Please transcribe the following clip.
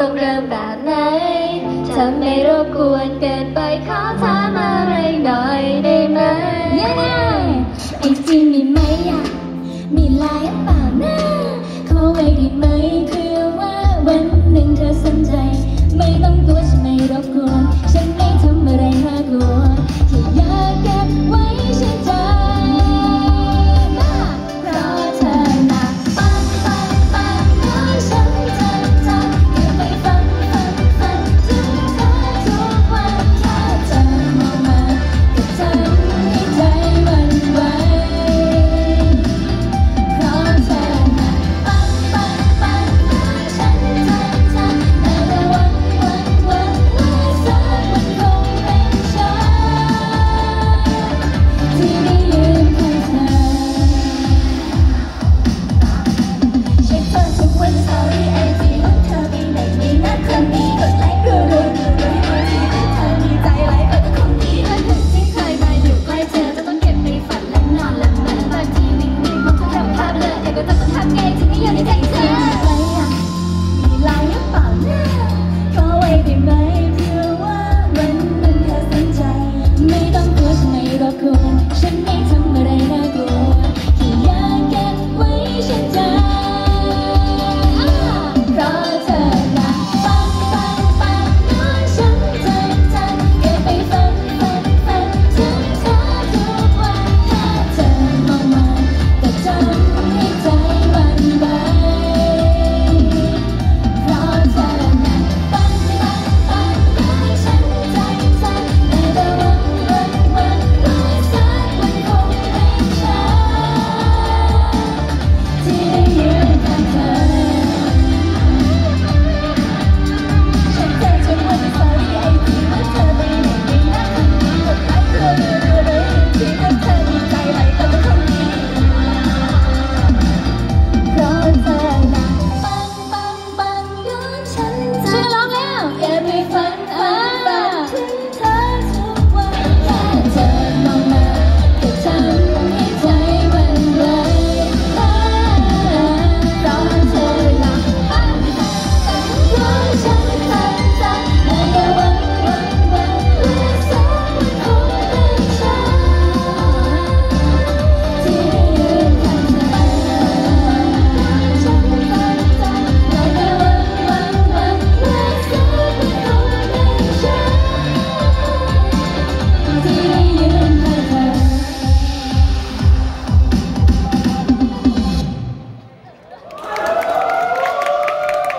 ต้องเริ่มแบบไหนจะไม่รบกวนเกินไปขอถามอะไรหน่อยได้ไหมไอจีมีไหมอะมีไลน์เปล่านะขอไว้ได้ไหม